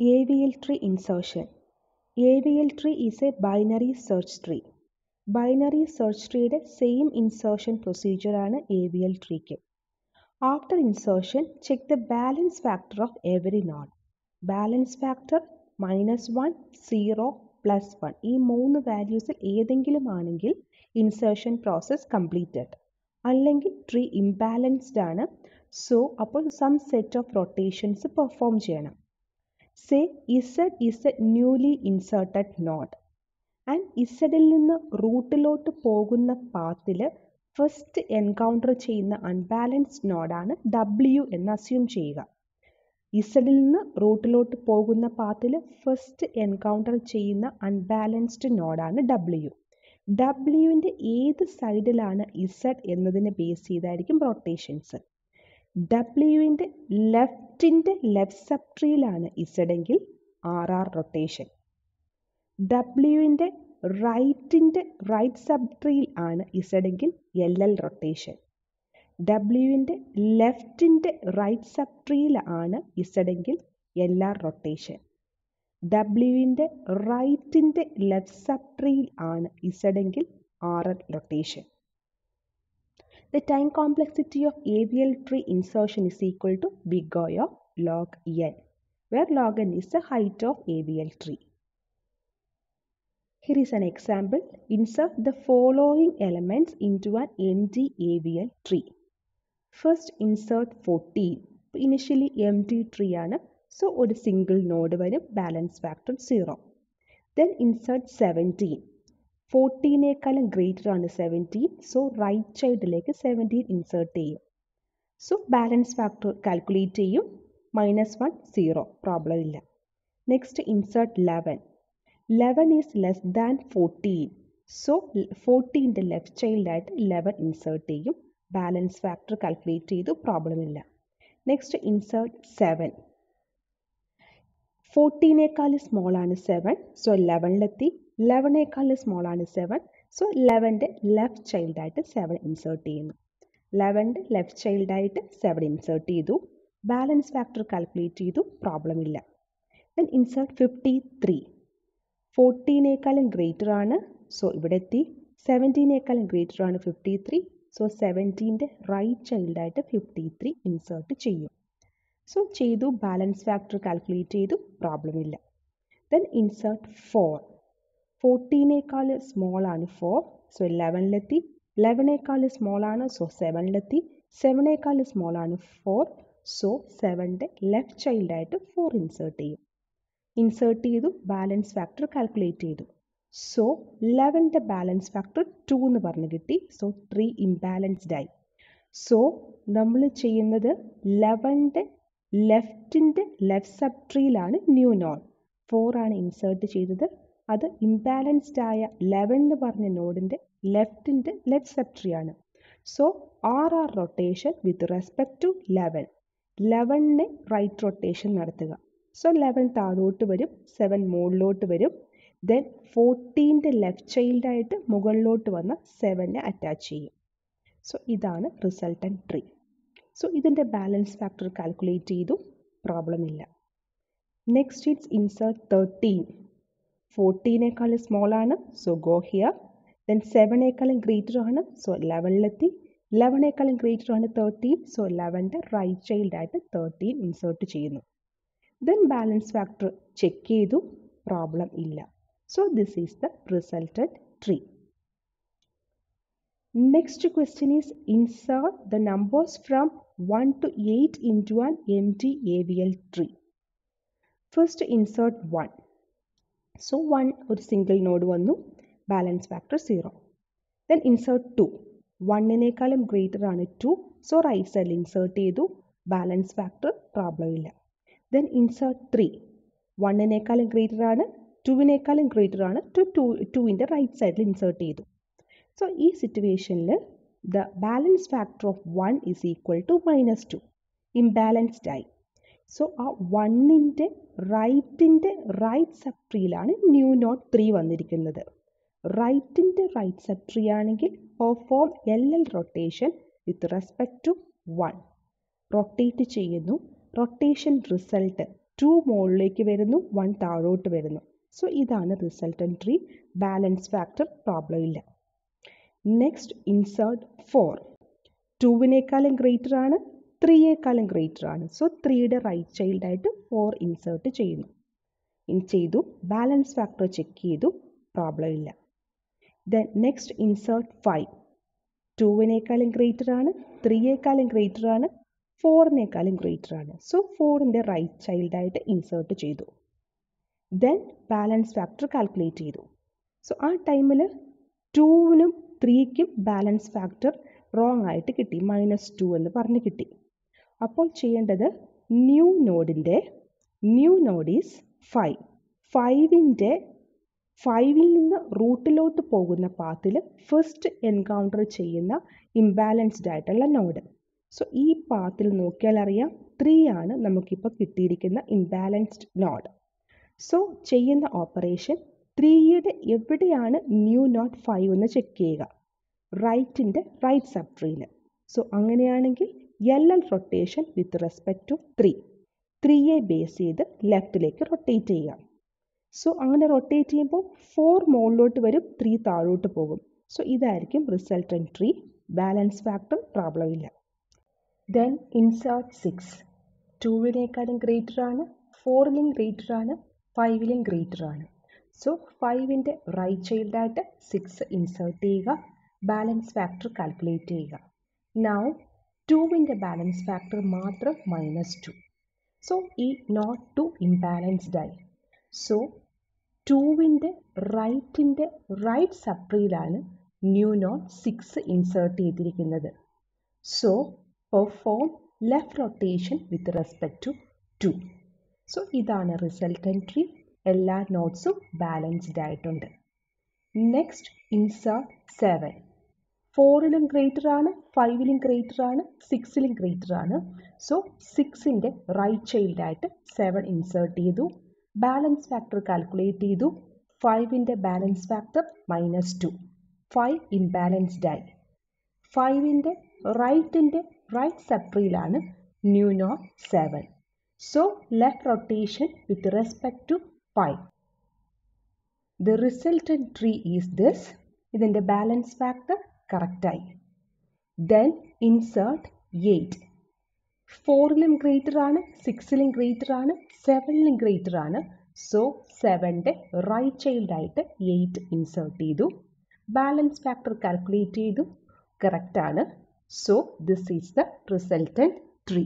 AVL tree insertion. AVL tree is a binary search tree. Binary search ട്രീയുടെ same insertion പ്രൊസീജിയറാണ് A V L ട്രീക്ക് after insertion check the balance factor of every node balance factor minus one zero plus one ഈ മൂന്ന് വാല്യൂസിൽ ഏതെങ്കിലും ആണെങ്കിൽ insertion process completed അല്ലെങ്കിൽ tree imbalanced ആണ്. So അപ്പോൾ some set of rotations perform ചെയ്യണം. Say Z is a newly inserted node and ഇസഡിൽ നിന്ന് റൂട്ടിലോട്ട് പോകുന്ന പാത്തിൽ ഫസ്റ്റ് എൻകൗണ്ടർ ചെയ്യുന്ന അൺബാലൻസ്ഡ് നോഡാണ് ഡബ്ല്യു എന്ന് അസ്യൂം ചെയ്യുക. ഇസഡിൽ നിന്ന് റൂട്ടിലോട്ട് പോകുന്ന പാത്തിൽ ഫസ്റ്റ് എൻകൗണ്ടർ ചെയ്യുന്ന അൺബാലൻസ്ഡ് നോഡാണ് ഡബ്ല്യു ഡബ്ല്യുവിന്റെ ഏത് സൈഡിലാണ് ഇസഡ് എന്നതിനെ ബേസ് ചെയ്തായിരിക്കും റൊട്ടേഷൻസ് ഡബ്ല്യുവിന്റെ ലെഫ്റ്റിന്റെ ലെഫ്റ്റ് സബ് ട്രീയിലാണ് ഇസഡെങ്കിൽ ആർ ആർ റൊട്ടേഷൻ. ഡബ്ല്യുവിന്റെ റൈറ്റിന്റെ റൈറ്റ് സബ് ട്രീയിൽ ആണ് ഇസഡെങ്കിൽ എൽ എൽ റൊട്ടേഷൻ. ഡബ്ല്യുവിന്റെ ലെഫ്റ്റിന്റെ റൈറ്റ് സബ് ട്രീയിൽ ആണ് ഇസഡെങ്കിൽ എൽ ആർ റൊട്ടേഷൻ. ഡബ്ല്യുവിന്റെ റൈറ്റിന്റെ ലെഫ്റ്റ് സബ് ട്രീയിൽ ആണ് ഇസഡെങ്കിൽ R L rotation. The time complexity of AVL tree insertion is equal to big O of log n, where log n is the height of AVL tree. Here is an example. Insert the following elements into an empty AVL tree. First insert 14. Initially empty tree ആണ് so ഒരു single node വരും balance factor 0. Then insert 17. ഫോർട്ടീനേക്കാളും greater ആണ് seventeen so right സൈഡിലേക്ക് seventeen insert ചെയ്യും. So balance factor calculate ചെയ്യും. Minus one zero problem ഇല്ല. Next insert eleven eleven is less than fourteen so ഫോർട്ടീന്റെ left സൈഡിലായിട്ട് eleven insert ചെയ്യും. Balance factor calculate ചെയ്തു. Problem ഇല്ല. നെക്സ്റ്റ് ഇൻസേർട്ട് സെവൻ ഫോർട്ടീനേക്കാൾ small ആണ് സെവൻ സോ ലെവനിലെത്തി ലെവനേക്കാൾ സ്മോൾ ആണ് സെവൻ സോ ലെവന്റെ ലെഫ്റ്റ് ചൈൽഡായിട്ട് സെവൻ ഇൻസേർട്ട് ചെയ്യുന്നു. ലെവന്റെ ലെഫ്റ്റ് ചൈൽഡായിട്ട് സെവൻ ഇൻസേർട്ട് ചെയ്തു. ബാലൻസ് ഫാക്ടർ കാൽക്കുലേറ്റ് ചെയ്തു. പ്രോബ്ലം ഇല്ല. ദെൻ ഇൻസേർട്ട് ഫിഫ്റ്റി ത്രീ ഫോർട്ടീനേക്കാളും ഗ്രേറ്റർ ആണ്. സോ ഇവിടെ എത്തി. സെവന്റീനേക്കാളും ഗ്രേറ്റർ ആണ് ഫിഫ്റ്റി ത്രീ സോ സെവന്റീന്റെ റൈറ്റ് ചൈൽഡായിട്ട് ഫിഫ്റ്റി ത്രീ ഇൻസേർട്ട് ചെയ്യും. സോ ചെയ്തു. ബാലൻസ് ഫാക്ടർ കാൽക്കുലേറ്റ് ചെയ്തു. പ്രോബ്ലം ഇല്ല. ദെൻ ഇൻസേർട്ട് ഫോർ ഫോർട്ടീനേക്കാൾ ആണ് ഫോർ സോ ലെവനിലെത്തി ലെവനേക്കാൾ ആണ് സോ സെവനിലെത്തി സെവനേക്കാൾ ആണ് ഫോർ സോ സെവന്റെ ലെഫ്റ്റ് ചൈൽഡായിട്ട് ഫോർ ഇൻസേർട്ട് ചെയ്യും. ഇൻസേർട്ട് ചെയ്തു ബാലൻസ് ഫാക്ടർ കാൽക്കുലേറ്റ് ചെയ്തു. സോ ലെവന്റെ ബാലൻസ് ഫാക്ടർ ടു എന്ന് പറഞ്ഞ് കിട്ടി സോ ത്രീ ഇംബാലൻസ്ഡ് ആയി. സോ നമ്മൾ ചെയ്യുന്നത് ലെവന്റെ ലെഫ്റ്റിന്റെ ലെഫ്റ്റ് സബ് ട്രീയിലാണ് ന്യൂ നോൺ ഫോർ ആണ് ഇൻസേർട്ട് ചെയ്തത്. അത് ഇംബാലൻസ്ഡ് ആയ ലെവൻ എന്ന് പറഞ്ഞ നോഡിന്റെ ലെഫ്റ്റിന്റെ ലെഫ്റ്റ് ആണ്. So R R rotation with respect to eleven ലെവണിനെ right rotation നടത്തുക. സോ ലെവൻ താഴോട്ട് വരും സെവൻ മുകളിലോട്ട് വരും. ദെൻ ഫോർട്ടീന്റെ ലെഫ്റ്റ് ചൈൽഡായിട്ട് മുകളിലോട്ട് വന്ന സെവനെ അറ്റാച്ച് ചെയ്യും. സോ ഇതാണ് റിസൾട്ടൻ ട്രീ സോ ഇതിന്റെ ബാലൻസ് ഫാക്ടർ കാൽക്കുലേറ്റ് ചെയ്തു. പ്രോബ്ലം ഇല്ല. നെക്സ്റ്റ് ഇറ്റ്സ് ഇൻസേർട്ട് തേർട്ടീൻ ഫോർട്ടീനേക്കാൾ സ്മോൾ ആണ്. സോ ഗോ ഹിയർ ദെൻ സെവനേക്കാളും ഗ്രേറ്റർ ആണ്. സോ ലെവനിലെത്തി ലെവനേക്കാളും ഗ്രേറ്റർ ആണ് തേർട്ടീൻ സോ ലെവന്റെ റൈറ്റ് ചൈൽഡ് ആയിട്ട് തേർട്ടീൻ ഇൻസേർട്ട് ചെയ്യുന്നു. ദെൻ ബാലൻസ് ഫാക്ടർ ചെക്ക് ചെയ്തു. പ്രോബ്ലം ഇല്ല. So this is the resulted tree Next question is insert the numbers from 1 to 8 T A V L tree first insert 1. So 1 ഒരു single node വന്നു. Balance factor zero then insert two വണ്ണിനേക്കാളും greater ആണ് two so right സൈഡിൽ insert ചെയ്തു. Balance factor problem ഇല്ല. Then insert three വണ്ണിനേക്കാളും greater ആണ്. ടുവിനേക്കാളും greater ആണ്. ടു ടു ടുവിന്റെ റൈറ്റ് സൈഡിൽ ഇൻസേർട്ട് ചെയ്തു. സോ ഈ സിറ്റുവേഷനിൽ the balance factor of one is equal to minus two imbalanced ആയി. സോ ആ വണ്ണിന്റെ റൈറ്റിന്റെ റൈറ്റ് സബ് ട്രീയിലാണ് ന്യൂ നോട്ട് ത്രീ വന്നിരിക്കുന്നത്. റൈറ്റിന്റെ റൈറ്റ് സബ് ട്രീ ആണെങ്കിൽ perform L L rotation with respect to one rotate ചെയ്യുന്നു. റൊട്ടേഷൻ റിസൾട്ട് ടു മുകളിലേക്ക് വരുന്നു വൺ താഴോട്ട് വരുന്നു. സോ ഇതാണ് resultant tree balance factor problem ഇല്ല. നെക്സ്റ്റ് ഇൻസേർട്ട് ഫോർ ടുവിനേക്കാളും ഗ്രേറ്റർ ആണ്. ത്രീയേക്കാളും ഗ്രേറ്റർ ആണ്. സോ ത്രീയുടെ റൈറ്റ് ചൈൽഡായിട്ട് ഫോർ ഇൻസേർട്ട് ചെയ്യുന്നു. ഇൻ ചെയ്തു ബാലൻസ് ഫാക്ടർ ചെക്ക് ചെയ്തു പ്രോബ്ലം ഇല്ല. ദെൻ നെക്സ്റ്റ് ഇൻസേർട്ട് ഫൈവ് ടൂവിനേക്കാളും ഗ്രേറ്റർ ആണ് ത്രീയേക്കാളും ഗ്രേറ്റർ ആണ് ഫോറിനേക്കാളും ഗ്രേറ്റർ ആണ്. സോ ഫോറിന്റെ റൈറ്റ് ചൈൽഡായിട്ട് ഇൻസേർട്ട് ചെയ്തു. ദെൻ ബാലൻസ് ഫാക്ടർ കാൽക്കുലേറ്റ് ചെയ്തു. സോ ആ ടൈമിൽ ടൂവിനും ത്രീക്കും ബാലൻസ് ഫാക്ടർ റോങ് ആയിട്ട് കിട്ടി. മൈനസ് ടു എന്ന് പറഞ്ഞ് കിട്ടി. അപ്പോൾ ചെയ്യേണ്ടത് ന്യൂ നോഡിന്റെ ന്യൂ നോഡ് ഈസ് ഫൈവ്. ഫൈവിന്റെ ഫൈവിൽ നിന്ന് റൂട്ടിലോട്ട് പോകുന്ന പാത്തിൽ ഫസ്റ്റ് എൻകൗണ്ടർ ചെയ്യുന്ന ഇംബാലൻസ്ഡ് ആയിട്ടുള്ള നോഡ്. സോ ഈ പാത്തിൽ നോക്കിയാൽ അറിയാം ത്രീ ആണ് നമുക്കിപ്പോൾ കിട്ടിയിരിക്കുന്ന ഇംബാലൻസ്ഡ് നോഡ്. സോ ചെയ്യുന്ന ഓപ്പറേഷൻ ത്രീയുടെ എവിടെയാണ് ന്യൂ നോട്ട് ഫൈവ് എന്ന് ചെക്ക് ചെയ്യുക. റൈറ്റിന്റെ റൈറ്റ് സബ് ട്രീയിൽ. സോ അങ്ങനെയാണെങ്കിൽ L L rotation with respect to three ത്രീയെ base ചെയ്ത് ലെഫ്റ്റിലേക്ക് റൊട്ടേറ്റ് ചെയ്യുക സോ അങ്ങനെ റൊട്ടേറ്റ് ചെയ്യുമ്പോൾ ഫോർ മുകളിലോട്ട് വരും ത്രീ താഴോട്ട് പോകും. സോ ഇതായിരിക്കും resultant tree balance factor problem ഇല്ല. ദെൻ ഇൻസേർട്ട് സിക്സ് ടൂവിനേക്കാളും ഗ്രേറ്റർ ആണ് ഫോറിലും ഗ്രേറ്റർ ആണ് ഫൈവിലും ഗ്രേറ്റർ ആണ്. സോ ഫൈവിന്റെ റൈറ്റ് ചൈൽഡായിട്ട് സിക്സ് ഇൻസേർട്ട് ചെയ്യുക ബാലൻസ് ഫാക്ടർ കാൽക്കുലേറ്റ് ചെയ്യുക. നൗ ടൂവിന്റെ ബാലൻസ് ഫാക്ടർ മാത്രം മൈനസ് ടു സോ ഈ നോട്ട് ടു ഇംബാലൻസ്ഡ് ആയി. സോ ടുവിന്റെ റൈറ്റിന്റെ റൈറ്റ് സപ്രിയിലാണ് ന്യൂ നോട്ട് സിക്സ് ഇൻസേർട്ട് ചെയ്തിരിക്കുന്നത്. So perform left rotation with respect to two so ഇതാണ് റിസൾട്ടൻ ട്രീ എല്ലാ നോട്ട്സും ബാലൻസ്ഡ് ആയിട്ടുണ്ട്. നെക്സ്റ്റ് ഇൻസേർട്ട് സെവൻ ഫോറിലും ഗ്രേറ്റർ ആണ് ഫൈവിലും ഗ്രേറ്റർ ആണ് സിക്സിലും ഗ്രേറ്റർ ആണ്. സോ സിക്സിന്റെ റൈറ്റ് ചൈൽഡായിട്ട് സെവൻ ഇൻസേർട്ട് ചെയ്തു. ബാലൻസ് ഫാക്ടർ കാൽക്കുലേറ്റ് ചെയ്തു. ഫൈവിന്റെ balance factor minus two five imbalanced ആയി. ഫൈവിന്റെ റൈറ്റിന്റെ right സപ്രിയിലാണ് new node seven so left rotation with respect to five the resultant tree is this ഇതിന്റെ ബാലൻസ് ഫാക്ടർ കറക്റ്റായി. Then insert eight ഫോറിലും greater ആണ് സിക്സിലും greater ആണ് സെവനിലും ഗ്രേറ്റർ ആണ്. സോ സെവന്റെ റൈറ്റ് ചൈൽഡായിട്ട് എയ്റ്റ് ഇൻസേർട്ട് ചെയ്തു. ബാലൻസ് ഫാക്ടർ കാൽക്കുലേറ്റ് ചെയ്തു. കറക്റ്റാണ് so this is the resultant tree